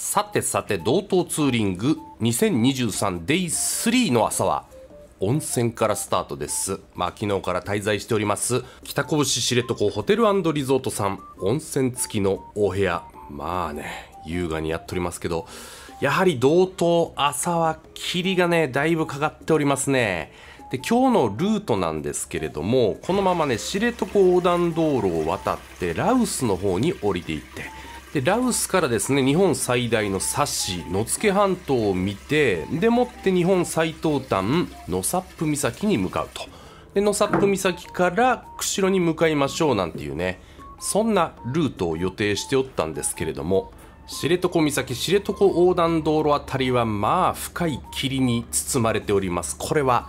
さてさて道東ツーリング 2023Day3 の朝は温泉からスタートです。まあ昨日から滞在しております北拳知床ホテルリゾートさん温泉付きのお部屋。まあね優雅にやっておりますけどやはり道東朝は霧がねだいぶかかっておりますね。で今日のルートなんですけれどもこのままね知床横断道路を渡ってラウスの方に降りていってでラウスからですね日本最大のサシ野付半島を見てでもって日本最東端野サップ岬に向かうと。で野サップ岬から釧路に向かいましょうなんていうねそんなルートを予定しておったんですけれども知床岬知床横断道路あたりはまあ深い霧に包まれております。これは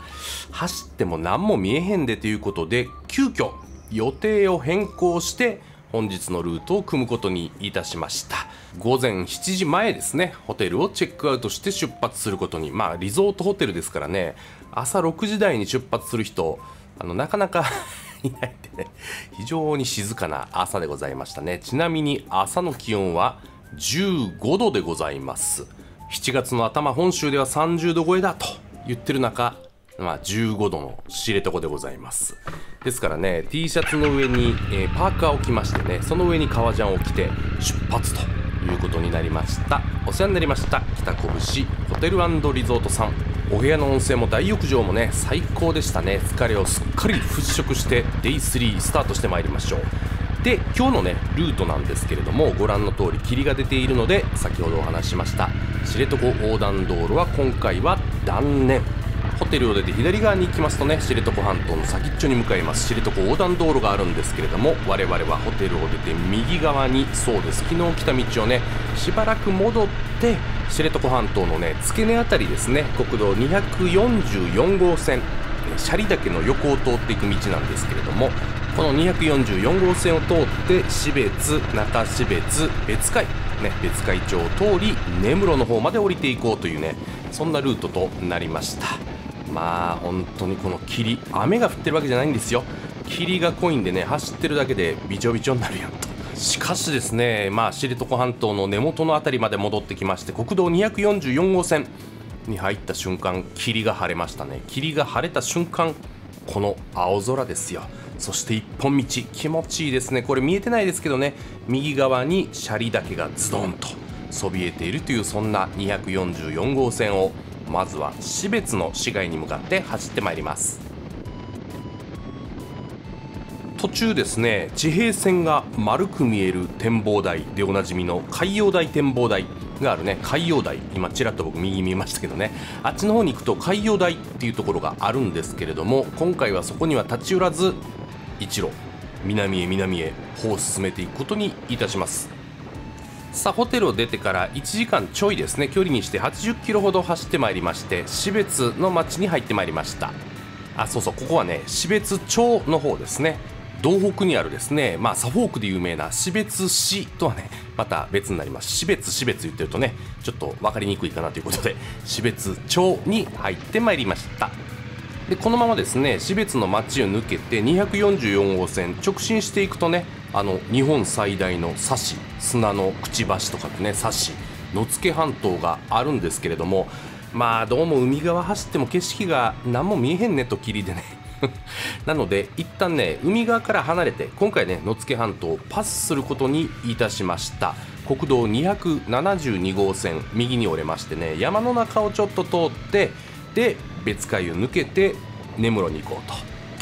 走っても何も見えへんでということで急遽予定を変更して本日のルートを組むことにいたしました。午前7時前ですね。ホテルをチェックアウトして出発することに。まあリゾートホテルですからね。朝6時台に出発する人あのなかなか いないんでね。非常に静かな朝でございましたね。ちなみに朝の気温は15度でございます。7月の頭本州では30度超えだと言ってる中まあ、15度の知床でございます。ですからね T シャツの上に、えー、パーカーを着ましてねその上に革ジャンを着て出発ということになりました。お世話になりました北拳ホテルリゾートさん。お部屋の温泉も大浴場もね最高でしたね。疲れをすっかり払拭してデイ3スタートしてまいりましょう。で今日のねルートなんですけれどもご覧の通り霧が出ているので先ほどお話ししました知床横断道路は今回は断念。ホテルを出て左側に行きますとね知床半島の先っちょに向かいます。知床横断道路があるんですけれども我々はホテルを出て右側にそうです。昨日来た道をねしばらく戻って知床半島のね付け根辺りですね国道244号線斜里岳の横を通っていく道なんですけれどもこの244号線を通って標別中標別別海ね別海町を通り根室の方まで降りていこうというねそんなルートとなりました。まあ本当にこの霧雨が降ってるわけじゃないんですよ。霧が濃いんでね走ってるだけでびちょびちょになるやんと。しかしですねまあ知床半島の根元の辺りまで戻ってきまして国道244号線に入った瞬間霧が晴れましたね。霧が晴れた瞬間この青空ですよ。そして一本道気持ちいいですね。これ見えてないですけどね右側に斜里岳がズドンとそびえているというそんな244号線をまずは標別の市街に向かって走ってまいります。途中ですね地平線が丸く見える展望台でおなじみの海洋台展望台があるね。海洋台今ちらっと僕右見えましたけどね。あっちの方に行くと海洋台っていうところがあるんですけれども今回はそこには立ち寄らず一路南へ南へ歩を進めていくことにいたします。さあホテルを出てから1時間ちょいですね。距離にして80キロほど走ってまいりまして標別の町に入ってまいりました。あそうそうここはね標別町の方ですね。道北にあるですね、まあ、サフォークで有名な標別市とはねまた別になります。標別標別言ってるとねちょっと分かりにくいかなということで標別町に入ってまいりました。でこのままですね標別の町を抜けて244号線直進していくとねあの日本最大のサシ砂のくちばしとかでねサシ野付半島があるんですけれどもまあどうも海側走っても景色が何も見えへんねと霧でね。なので一旦ね海側から離れて今回ね野付半島をパスすることにいたしました。国道272号線右に折れましてね山の中をちょっと通ってで別海を抜けて根室に行こうと。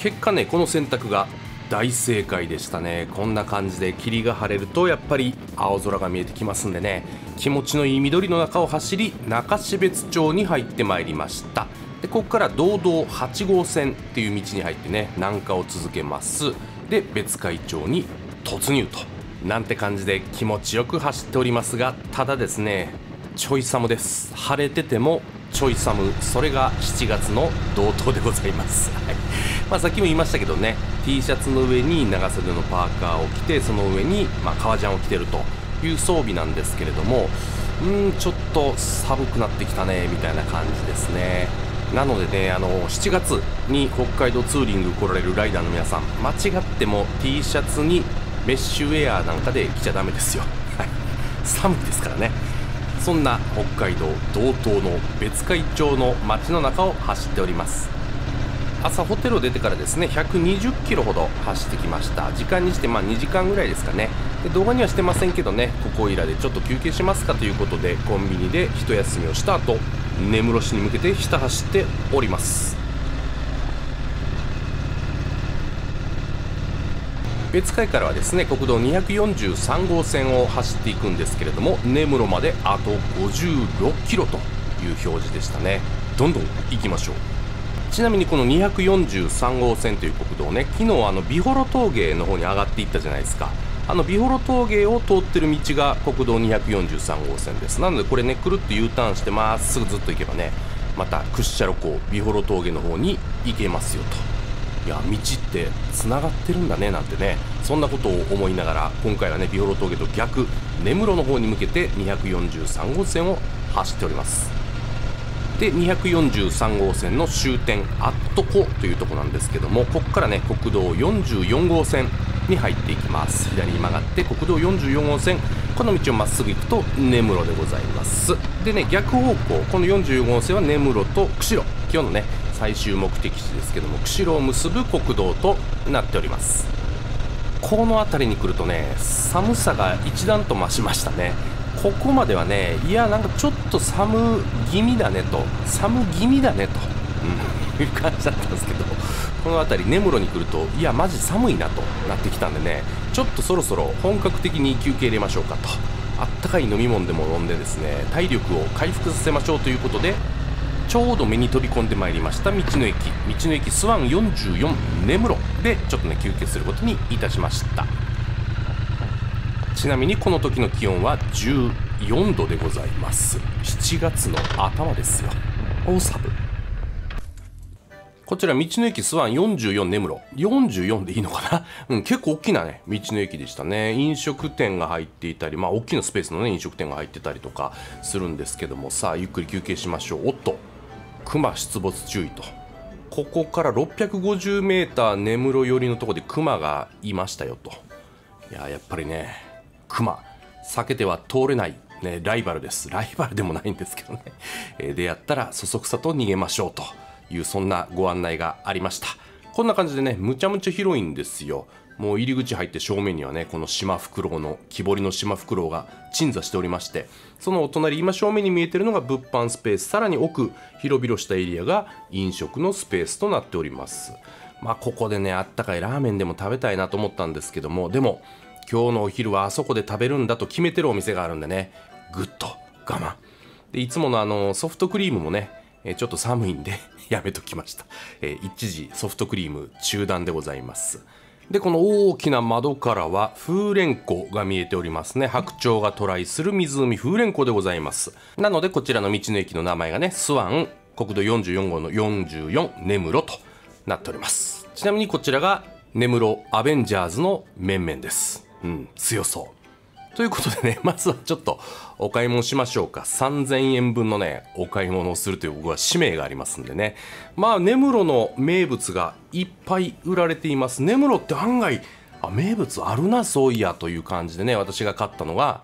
結果ねこの選択が大正解でしたね。こんな感じで霧が晴れるとやっぱり青空が見えてきますんでね。気持ちのいい緑の中を走り中標津町に入ってまいりました。でここから道道8号線っていう道に入ってね南下を続けます。で別海町に突入と。なんて感じで気持ちよく走っておりますがただですねちょい寒です。晴れててもちょい寒。それが7月の道東でございます、はい。まあ、さっきも言いましたけどね T シャツの上に長袖のパーカーを着てその上に、まあ、革ジャンを着てるという装備なんですけれどもうんちょっと寒くなってきたねみたいな感じですね。なのでねあの7月に北海道ツーリング来られるライダーの皆さん間違っても T シャツにメッシュウェアなんかで着ちゃダメですよ、はい、寒いですからね。そんな北海道道東の別海町の街の中を走っております。朝ホテルを出てからですね120キロほど走ってきました。時間にしてまあ2時間ぐらいですかね。で動画にはしてませんけどねここいらでちょっと休憩しますかということでコンビニで一休みをした後根室市に向けて下走っております。別海からはですね国道243号線を走っていくんですけれども根室まであと56キロという表示でしたね。どんどん行きましょう。ちなみにこの243号線という国道ね昨日あの美幌峠の方に上がっていったじゃないですか。あの美幌峠を通ってる道が国道243号線です。なのでこれねくるっと U ターンしてまっすぐずっと行けばねまた屈斜路湖美幌峠の方に行けますよと。いや道ってつながってるんだねなんてねそんなことを思いながら今回はね美幌峠と逆根室の方に向けて243号線を走っております。で243号線の終点アットコというとこなんですけどもここからね国道44号線に入っていきます。左に曲がって国道44号線この道をまっすぐ行くと根室でございます。でね逆方向この44号線は根室と釧路。今日のね最終目的地ですけども釧路を結ぶ国道となっております。この辺りに来るとね寒さが一段と増しましたね。ここまではねいやなんかちょっと寒気味だねと。寒気味だねと、うん、いう感じだったんですけど。この辺り根室に来るといやマジ寒いなと。なってきたんでね。ちょっとそろそろ本格的に休憩入れましょうかと。あったかい飲み物でも飲んでですね体力を回復させましょうということでちょうど目に飛び込んでまいりました道の駅。道の駅スワン44根室でちょっとね休憩することにいたしました。ちなみにこの時の気温は14度でございます。7月の頭ですよ。大サブこちら道の駅スワン44根室。44でいいのかな？うん結構大きなね道の駅でしたね。飲食店が入っていたりまあ大きなスペースのね飲食店が入ってたりとかするんですけども。さあゆっくり休憩しましょう。おっと熊出没注意と。ここから 650m 根室寄りのところで熊がいましたよと。いややっぱりね熊。避けては通れない、ね、ライバルです。ライバルでもないんですけどね、えー、出会ったらそそくさと逃げましょうと。いうそんなご案内がありました。こんな感じでねむちゃむちゃ広いんですよ。もう入り口入って正面にはねこの島フクロウの木彫りの島フクロウが鎮座しておりましてそのお隣今正面に見えてるのが物販スペースさらに奥広々したエリアが飲食のスペースとなっております。まあここでねあったかいラーメンでも食べたいなと思ったんですけどもでも今日のお昼はあそこで食べるんだと決めてるお店があるんでね。ぐっと我慢。でいつものあのソフトクリームもねえちょっと寒いんで やめときました、え一時ソフトクリーム中断でございます。でこの大きな窓からは風蓮湖が見えておりますね。白鳥がトライする湖風蓮湖でございます。なのでこちらの道の駅の名前がねスワン国道44号の44根室となっております。ちなみにこちらが根室アベンジャーズの面々です。うん強そうということでね、まずはちょっとお買い物しましょうか。3000円分のね、お買い物をするという僕は使命がありますんでね。まあ、根室の名物がいっぱい売られています。根室って案外、あ、名物あるな、そういや、という感じでね、私が買ったのが、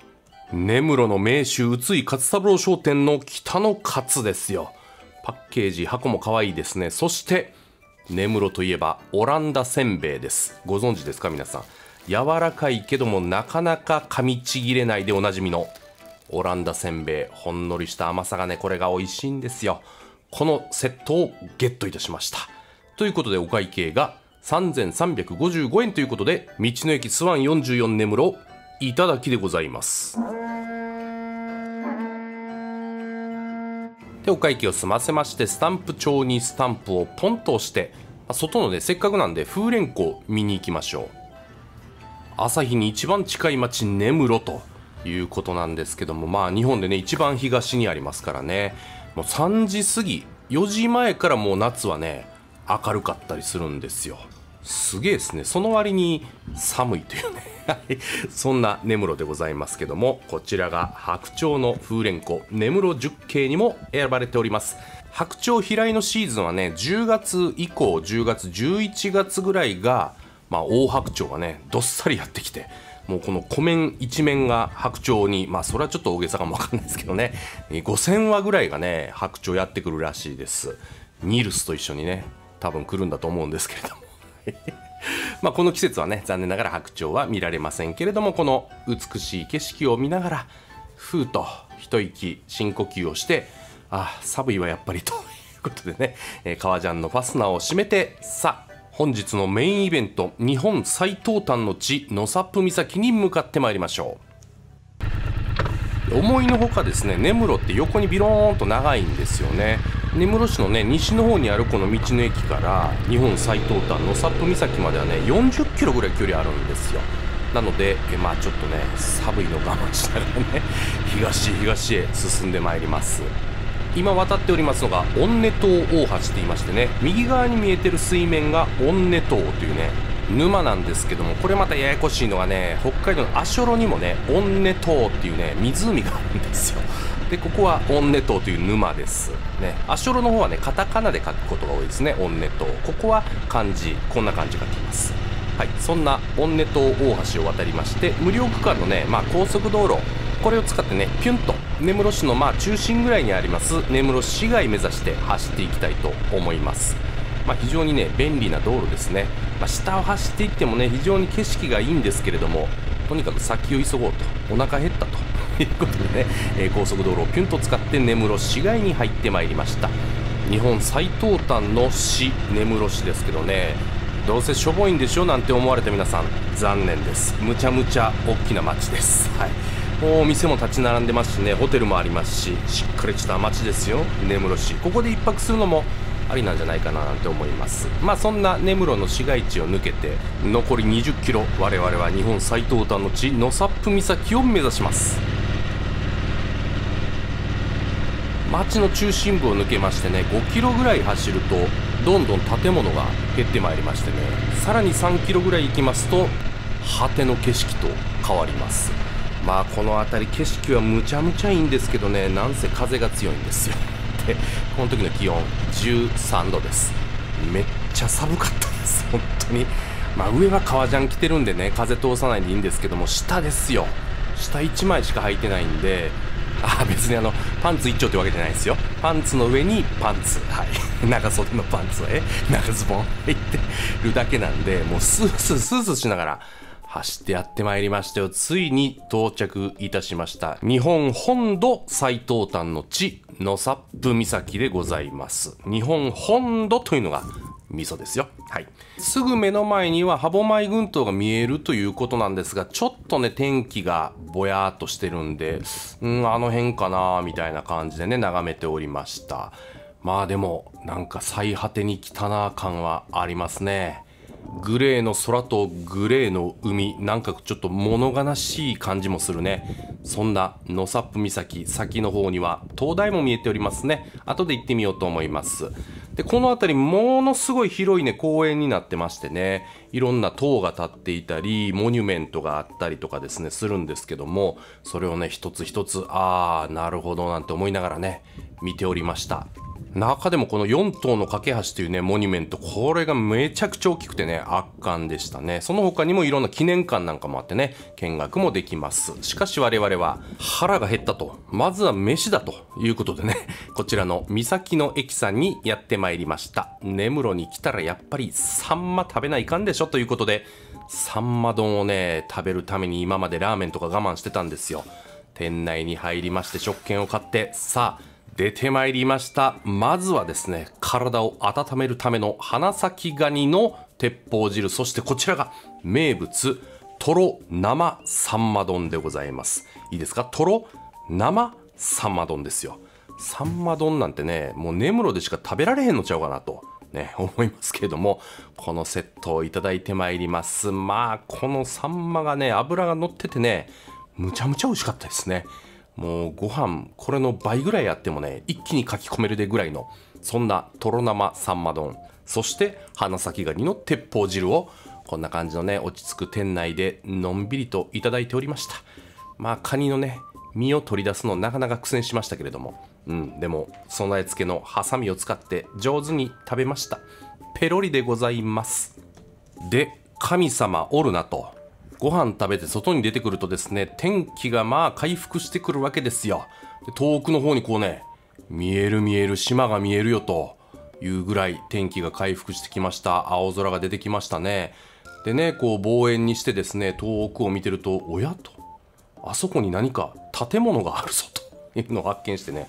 根室の名手、宇津井勝三郎商店の北のカツですよ。パッケージ、箱も可愛いですね。そして、根室といえば、オランダせんべいです。ご存知ですか、皆さん？柔らかいけどもなかなか噛みちぎれないでおなじみのオランダせんべいほんのりした甘さがねこれが美味しいんですよ。このセットをゲットいたしました。ということでお会計が3355円ということで道の駅スワン44根室いただきでございます。でお会計を済ませましてスタンプ帳にスタンプをポンと押して外のねせっかくなんで風蓮湖見に行きましょう。朝日に一番近い町根室ということなんですけどもまあ日本でね一番東にありますからね。もう3時過ぎ4時前からもう夏はね明るかったりするんですよ。すげえですね。その割に寒いというね。そんな根室でございますけどもこちらが白鳥の風蓮湖根室十景にも選ばれております。白鳥飛来のシーズンはね10月以降10月11月ぐらいがまあ、大白鳥がねどっさりやってきてもうこの湖面一面が白鳥にまあそれはちょっと大げさかもわかんないですけどね。5000羽ぐらいがね白鳥やってくるらしいです。ニルスと一緒にね多分来るんだと思うんですけれども。まあこの季節はね残念ながら白鳥は見られませんけれどもこの美しい景色を見ながらふうと一息深呼吸をしてあ寒いわやっぱりということでね、え、革ジャンのファスナーを閉めてさあ本日のメインイベント日本最東端の地野サップ岬に向かってまいりましょう。思いのほかですね根室って横にビローンと長いんですよね。根室市のね西の方にあるこの道の駅から日本最東端野サップ岬まではね40キロぐらい距離あるんですよ。なのでえまあちょっとね寒いの我慢しながらね東東へ進んでまいります。今渡っておりますのがオンネ島大橋といいましてね右側に見えてる水面がオンネ島というね沼なんですけどもこれまたややこしいのがね北海道の足寄にもねオンネ島っていうね湖があるんですよ。でここはオンネ島という沼です。ね足寄の方はねカタカナで書くことが多いですねオンネ島ここは漢字こんな感じが書きます。はいそんなオンネ島大橋を渡りまして無料区間のねまあ高速道路これを使ってねピュンと根室市のま中心ぐらいにあります根室市街目指して走っていきたいと思います。まあ、非常にね便利な道路ですね、まあ、下を走っていってもね非常に景色がいいんですけれどもとにかく先を急ごうとお腹減ったということでね、えー、高速道路をピュンと使って根室市街に入ってまいりました。日本最東端の市根室市ですけどねどうせしょぼいんでしょなんて思われた皆さん残念です。むちゃむちゃ大きな街です。はい。もう店も立ち並んでますしねホテルもありますししっかりした街ですよ根室市。ここで1泊するのもありなんじゃないかななんて思います。まあそんな根室の市街地を抜けて残り2 0キロ我々は日本最東端の地野サップ岬を目指します。町の中心部を抜けましてね5キロぐらい走るとどんどん建物が減ってまいりましてねさらに3キロぐらい行きますと果ての景色と変わります。まあこの辺り景色はむちゃむちゃいいんですけどねなんせ風が強いんですよ。でこの時の気温13度です。めっちゃ寒かったです。本当に。まあ上は革ジャン着てるんでね風通さないでいいんですけども下ですよ。下1枚しか履いてないんであ別にあのパンツ一丁ってわけじゃないですよ。パンツの上にパンツ。はい。長袖のパンツをえ長ズボン履いてるだけなんでもうスースースースーしながら走ってやってまいりましたよ。ついに到着いたしました。日本本土最東端の地、納沙布岬でございます。日本本土というのが味噌ですよ。はい。すぐ目の前には歯舞群島が見えるということなんですが、ちょっとね、天気がぼやーっとしてるんで、うん、あの辺かなみたいな感じでね、眺めておりました。まあでも、なんか最果てに来たな感はありますね。グレーの空とグレーの海なんかちょっと物悲しい感じもするね。そんな野サップ岬先の方には灯台も見えておりますね。後で行ってみようと思います。でこの辺りものすごい広いね公園になってましてね。いろんな塔が立っていたりモニュメントがあったりとかですねするんですけどもそれをね一つ一つああなるほどなんて思いながらね見ておりました。中でもこの4頭の架け橋というね、モニュメント、これがめちゃくちゃ大きくてね、圧巻でしたね。その他にもいろんな記念館なんかもあってね、見学もできます。しかし我々は腹が減ったと。まずは飯だということでね、こちらの三崎の駅さんにやってまいりました。根室に来たらやっぱりサンマ食べないかんでしょということで、サンマ丼をね、食べるために今までラーメンとか我慢してたんですよ。店内に入りまして食券を買って、さあ、出てまいりました。まずはですね体を温めるための花咲ガニの鉄砲汁。そしてこちらが名物とろ生さんま丼でございます。いいですか？とろ生さんま丼ですよ。さんま丼なんてねもう根室でしか食べられへんのちゃうかなとね、思いますけれども、このセットをいただいてまいります。まあ、このサンマがね、脂が乗っててね、むちゃむちゃ美味しかったですね。もうご飯これの倍ぐらいあってもね一気に書き込めるでぐらいのそんなとろ生さんま丼。そして花咲ガニの鉄砲汁をこんな感じのね落ち着く店内でのんびりといただいておりました。まあカニのね身を取り出すのなかなか苦戦しましたけれども。うんでも備え付けのハサミを使って上手に食べました。ペロリでございます。で神様おるなと。ご飯食べて外に出てくるとですね天気がまあ回復してくるわけですよ。で遠くの方にこうね見える見える島が見えるよというぐらい天気が回復してきました。青空が出てきましたね。でねこう望遠にしてですね遠くを見てるとおやと。あそこに何か建物があるぞというのを発見してね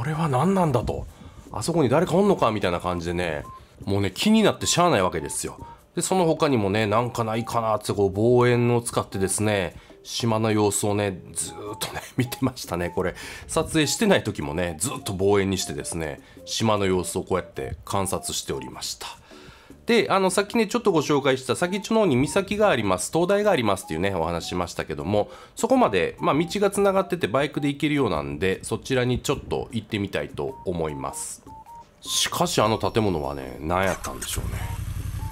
あれは何なんだと。あそこに誰かおんのかみたいな感じでねもうね気になってしゃあないわけですよ。でその他にもねなんかないかなってこう望遠を使ってですね島の様子をねずっとね 見てましたねこれ。撮影してない時もねずっと望遠にしてですね島の様子をこうやって観察しておりました。であのさっきねちょっとご紹介した先っちょの方に岬があります灯台がありますっていうねお話しましたけどもそこまで、まあ、道がつながっててバイクで行けるようなんでそちらにちょっと行ってみたいと思います。しかしあの建物はね何やったんでしょうね。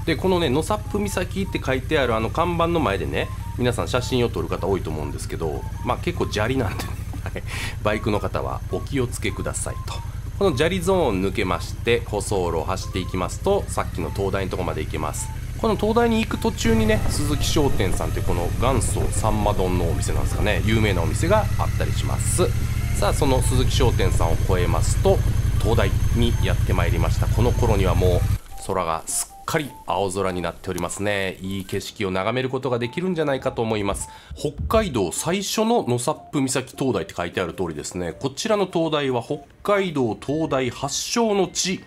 でこのね野サップ岬って書いてあるあの看板の前でね皆さん写真を撮る方多いと思うんですけどまあ結構砂利なんでね バイクの方はお気をつけくださいと。この砂利ゾーンを抜けまして舗装路を走っていきますとさっきの灯台のとこまで行けます。この灯台に行く途中にね鈴木商店さんというこの元祖さんま丼のお店なんですかね有名なお店があったりします。さあその鈴木商店さんを越えますと灯台にやってまいりました。この頃にはもう空がすっかり青空になっておりますね。いい景色を眺めることができるんじゃないかと思います。北海道最初の野サップ岬灯台って書いてある通りですね。こちらの灯台は北海道灯台発祥の地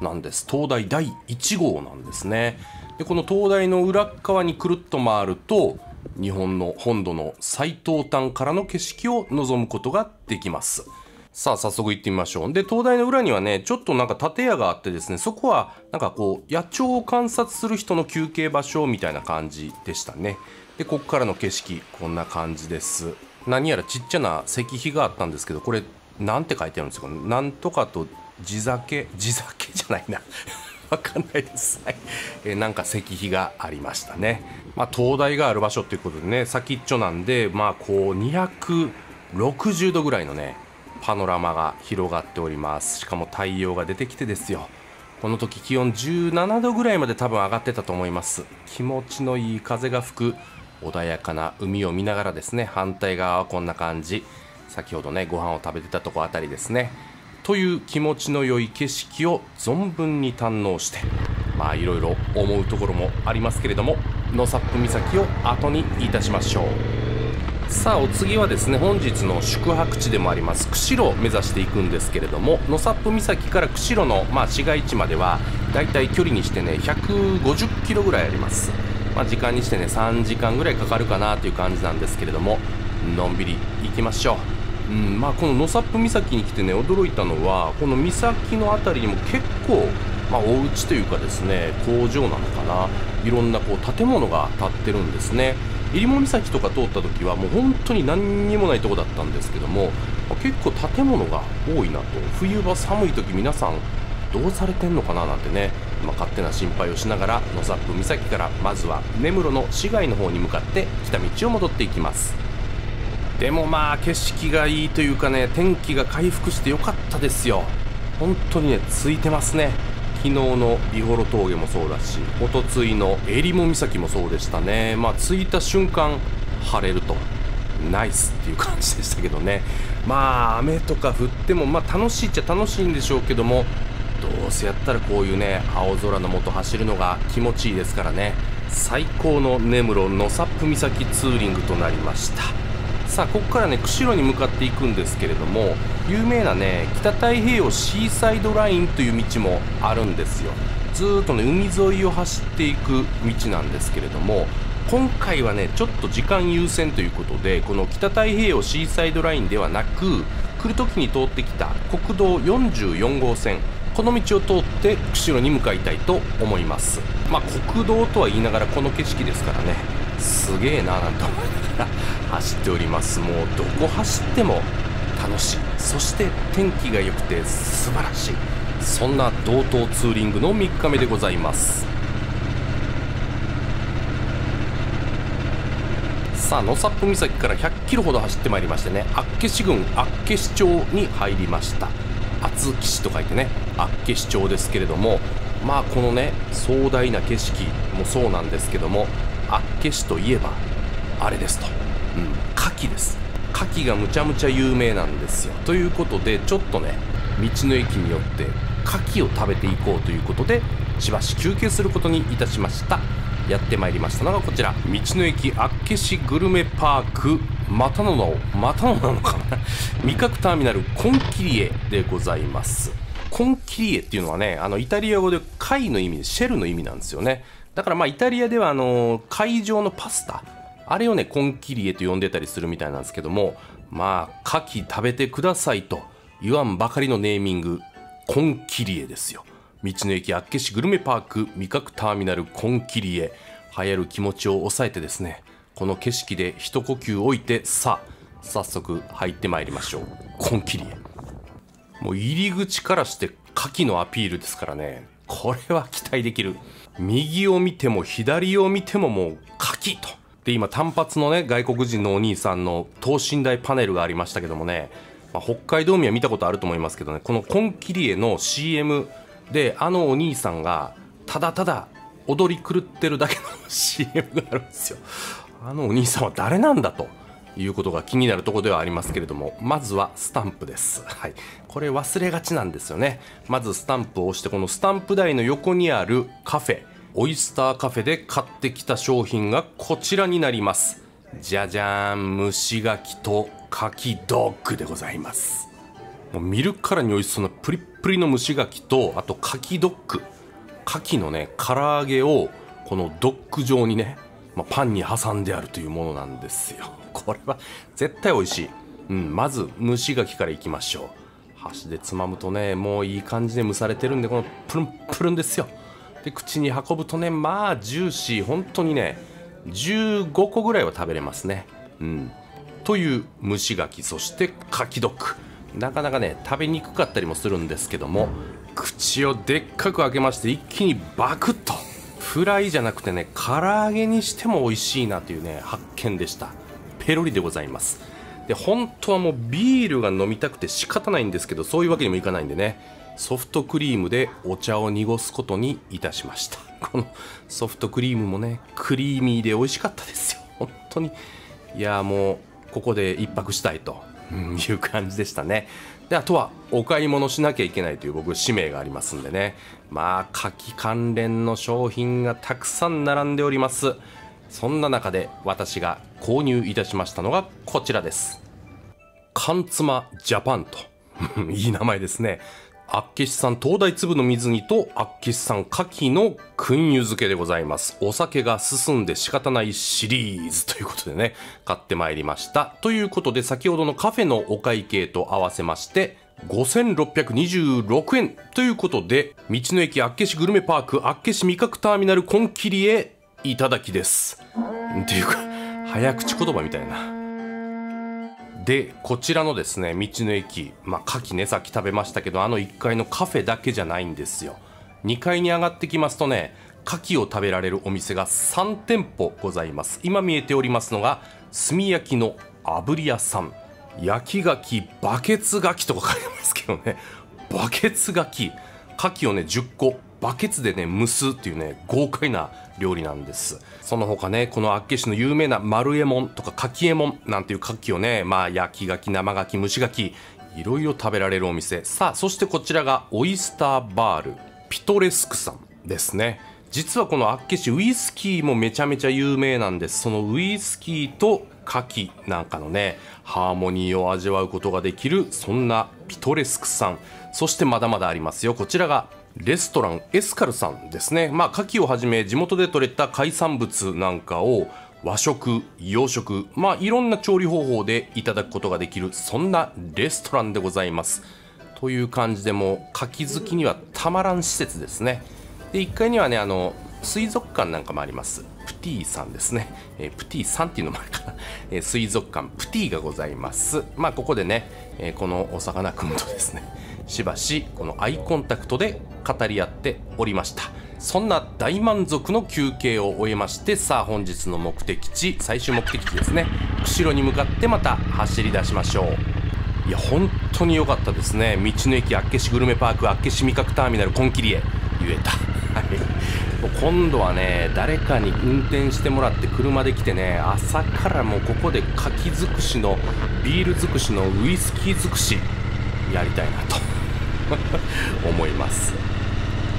なんです。灯台第1号なんですね。でこの灯台の裏側にくるっと回ると日本の本土の最東端からの景色を望むことができます。さあ早速行ってみましょうで灯台の裏にはねちょっとなんか建屋があってですねそこはなんかこう野鳥を観察する人の休憩場所みたいな感じでしたねでここからの景色こんな感じです何やらちっちゃな石碑があったんですけどこれなんて書いてあるんですか？なんとかと地酒？地酒 じゃないな わかんないです。はい。え、なんか石碑がありましたね。まあ、灯台がある場所っていうことでね、先っちょなんで、まあ、こう、260度ぐらいのね、パノラマが広がっております。しかも太陽が出てきてですよ。この時気温17度ぐらいまで多分上がってたと思います。気持ちのいい風が吹く穏やかな海を見ながらですね反対側はこんな感じ。先ほどねご飯を食べてたとこあたりですね。という気持ちの良い景色を存分に堪能してまあいろいろ思うところもありますけれども野サップ岬を後にいたしましょう。さあお次はですね本日の宿泊地でもあります釧路を目指していくんですけれども野サップ岬から釧路の、まあ、市街地まではだいたい距離にしてね150キロぐらいあります、まあ、時間にしてね3時間ぐらいかかるかなという感じなんですけれどものんびり行きましょう。うんまあ、この野サップ岬に来てね驚いたのはこの岬の辺りにも結構、まあ、お家というかですね工場なのかな。いろんなこう建物が建ってるんですね。入間岬とか通った時はもう本当に何にもないとこだったんですけども結構建物が多いなと。冬場寒い時皆さんどうされてんのかななんてね、まあ、勝手な心配をしながら野サップ岬からまずは根室の市街の方に向かって来た道を戻っていきます。でもまあ景色がいいというかね天気が回復してよかったですよ。本当にねついてますね。昨日の美幌峠もそうだしおとついの襟裳岬もそうでしたね。まあ着いた瞬間晴れるとナイスっていう感じでしたけどね。まあ雨とか降ってもまあ楽しいっちゃ楽しいんでしょうけどもどうせやったらこういうね青空の下走るのが気持ちいいですからね。最高の根室野サップ岬ツーリングとなりました。さあここからね釧路に向かっていくんですけれども有名なね北太平洋シーサイドラインという道もあるんですよ。ずっとね海沿いを走っていく道なんですけれども今回はねちょっと時間優先ということでこの北太平洋シーサイドラインではなく来る時に通ってきた国道44号線この道を通って釧路に向かいたいと思います。まあ国道とは言いながらこの景色ですからねすげえななんて思いながら走っております。もうどこ走っても楽しい。そして天気が良くて素晴らしい。そんな道東ツーリングの3日目でございます。さあ野サップ岬から100キロほど走ってまいりましてね厚岸郡厚岸町に入りました。厚岸と書いてね厚岸町ですけれどもまあこのね壮大な景色もそうなんですけども厚岸といえばあれですと、牡蠣です。牡蠣がむちゃむちゃ有名なんですよ。ということでちょっとね道の駅によって牡蠣を食べていこうということでしばし休憩することにいたしました。やってまいりましたのがこちら。道の駅あっけしグルメパーク。またの名をまたのなのかな。味覚ターミナルコンキリエでございます。コンキリエっていうのはねあのイタリア語で貝の意味でシェルの意味なんですよね。だからまあイタリアではあの海上のパスタ。あれをねコンキリエと呼んでたりするみたいなんですけどもまあ牡蠣食べてくださいと言わんばかりのネーミングコンキリエですよ。道の駅あっけしグルメパーク味覚ターミナルコンキリエ。流行る気持ちを抑えてですねこの景色で一呼吸置いてさあ早速入ってまいりましょう。コンキリエ。もう入り口からして牡蠣のアピールですからね。これは期待できる。右を見ても左を見てももう牡蠣と。で今単発のね外国人のお兄さんの等身大パネルがありましたけどもね、まあ、北海道民は見たことあると思いますけどねこのコンキリエの CM であのお兄さんがただただ踊り狂ってるだけの CM があるんですよ。あのお兄さんは誰なんだということが気になるところではありますけれどもまずはスタンプです。はい。これ忘れがちなんですよね。まずスタンプを押してこのスタンプ台の横にあるカフェ。オイスターカフェで買ってきた商品がこちらになります。じゃじゃーん蒸し柿と柿ドッグでございます。もう見るからに美味しそうなプリップリの蒸し柿とあと柿ドッグ。牡蠣のね唐揚げをこのドッグ状にね、まあ、パンに挟んであるというものなんですよ。これは絶対美味しい、うん、まず蒸し柿からいきましょう。箸でつまむとねもういい感じで蒸されてるんでこのプルンプルンですよ。で口に運ぶとねまあジューシー本当にね15個ぐらいは食べれますね。うん。という蒸し柿そして柿ドッグなかなかね食べにくかったりもするんですけども口をでっかく開けまして一気にバクッと。フライじゃなくてね唐揚げにしても美味しいなというね発見でした。ペロリでございます。で本当はもうビールが飲みたくて仕方ないんですけどそういうわけにもいかないんでね。ソフトクリームでお茶を濁すことにいたしました。このソフトクリームもねクリーミーで美味しかったですよ。本当に。いやもうここで一泊したいと。いう感じでしたね。であとはお買い物しなきゃいけないという僕使命がありますんでね。まあ牡蠣関連の商品がたくさん並んでおります。そんな中で私が購入いたしましたのがこちらです。缶妻ジャパンと。いい名前ですね。厚岸産東大粒の水煮と厚岸産牡蠣の燻油漬けでございます。お酒が進んで仕方ないシリーズということでね買ってまいりました。ということで先ほどのカフェのお会計と合わせまして5626円ということで道の駅厚岸グルメパーク厚岸味覚ターミナルコンキリへいただきです。っていうか早口言葉みたいな。でこちらのですね道の駅まあ牡蠣ねさっき食べましたけどあの1階のカフェだけじゃないんですよ。2階に上がってきますとね牡蠣を食べられるお店が3店舗ございます。今見えておりますのが炭焼きの炙り屋さん。焼き牡蠣バケツ牡蠣とか書いてますけどね。バケツ牡蠣。牡蠣をね10個バケツでね蒸すっていうね豪快な料理なんです。その他ねこの厚岸の有名な丸右衛門とか柿右衛門なんていう牡蠣をねまあ焼き牡蠣生牡蠣蒸し牡蠣いろいろ食べられるお店。さあそしてこちらがオイスターバールピトレスクさんですね。実はこの厚岸ウイスキーもめちゃめちゃ有名なんです。そのウイスキーと牡蠣なんかのねハーモニーを味わうことができるそんなピトレスクさん。そしてまだまだありますよ。こちらがレストランエスカルさんですね。まあ牡蠣をはじめ地元で採れた海産物なんかを和食洋食まあいろんな調理方法でいただくことができるそんなレストランでございます。という感じでも牡蠣好きにはたまらん施設ですね。で1階にはねあの水族館なんかもあります。プティさんですね、えー、プティさんっていうのもあるかな、えー、水族館プティがございます。まあここでね、えー、このお魚くんとですねしばしこのアイコンタクトで語り合っておりました。そんな大満足の休憩を終えましてさあ本日の目的地最終目的地ですね。釧路に向かってまた走り出しましょう。いや本当に良かったですね。道の駅厚岸グルメパーク厚岸味覚ターミナルコンキリエ。言えた。はい。今度はね誰かに運転してもらって車で来てね朝からもうここで牡蠣尽くしのビール尽くしのウイスキー尽くしやりたいなと。思います。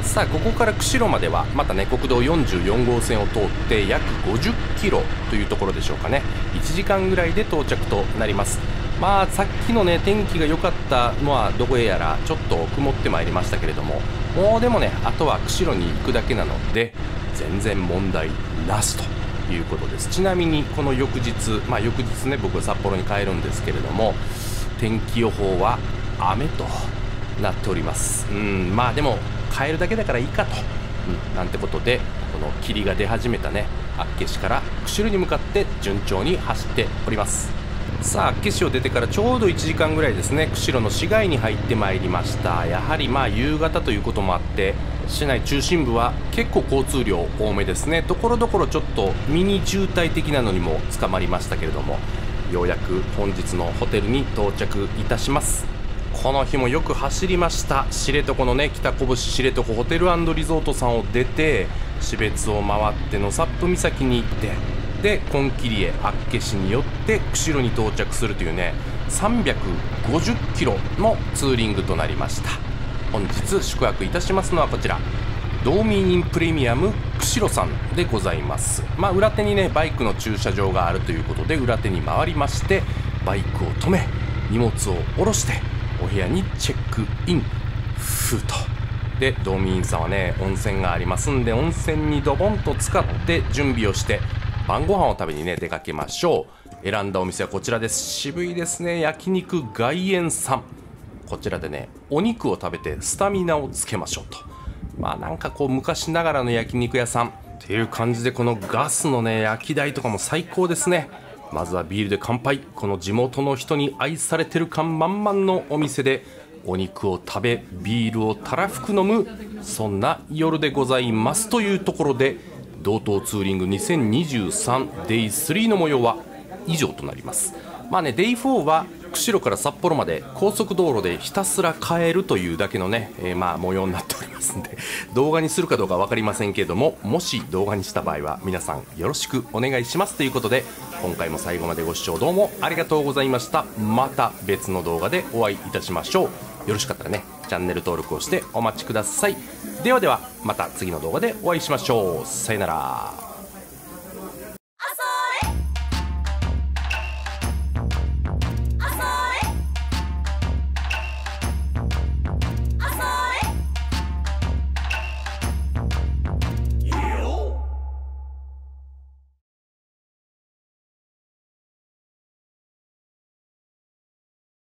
さあここから釧路まではまたね国道44号線を通って約50キロというところでしょうかね。1時間ぐらいで到着となります。まあさっきのね天気が良かったのはどこへやらちょっと曇ってまいりましたけれどももうでもねあとは釧路に行くだけなので全然問題なしということです。ちなみにこの翌日まあ翌日ね僕は札幌に帰るんですけれども天気予報は雨となっております。うんまあでも帰るだけだからいいかと、うん、なんてことでこの霧が出始めたね厚岸から釧路に向かって順調に走っております。さあ厚岸を出てからちょうど1時間ぐらいですね釧路の市街に入ってまいりました。やはりまあ夕方ということもあって市内中心部は結構交通量多めですね。ところどころちょっとミニ渋滞的なのにも捕まりましたけれどもようやく本日のホテルに到着いたします。この日もよく走りました。知床のね北拳知床ホテルリゾートさんを出て標別を回って野サップ岬に行ってで金切へ厚岸によって釧路に到着するというね350キロのツーリングとなりました。本日宿泊いたしますのはこちらドーミーインプレミアム釧路さんでございます。まあ裏手にねバイクの駐車場があるということで裏手に回りましてバイクを止め荷物を下ろしてお部屋にチェックインふーとでドーミーインさんはね温泉がありますんで温泉にドボンと使って準備をして晩ご飯を食べにね出かけましょう。選んだお店はこちらです。渋いですね焼肉外苑さん。こちらでねお肉を食べてスタミナをつけましょうと。まあなんかこう昔ながらの焼肉屋さん。っていう感じでこのガスのね焼き台とかも最高ですね。まずはビールで乾杯。この地元の人に愛されてる感満々のお店でお肉を食べビールをたらふく飲むそんな夜でございますというところで道東ツーリング 2023Day3 の模様は以上となります。まあね Day4 は釧路から札幌まで高速道路でひたすら帰るというだけのね、えー、まあ模様になっておりますんで 動画にするかどうか分かりませんけれどももし動画にした場合は皆さんよろしくお願いします。ということで今回も最後までご視聴どうもありがとうございました。また別の動画でお会いいたしましょう。よろしかったらねチャンネル登録をしてお待ちください。ではではまた次の動画でお会いしましょう。さよなら。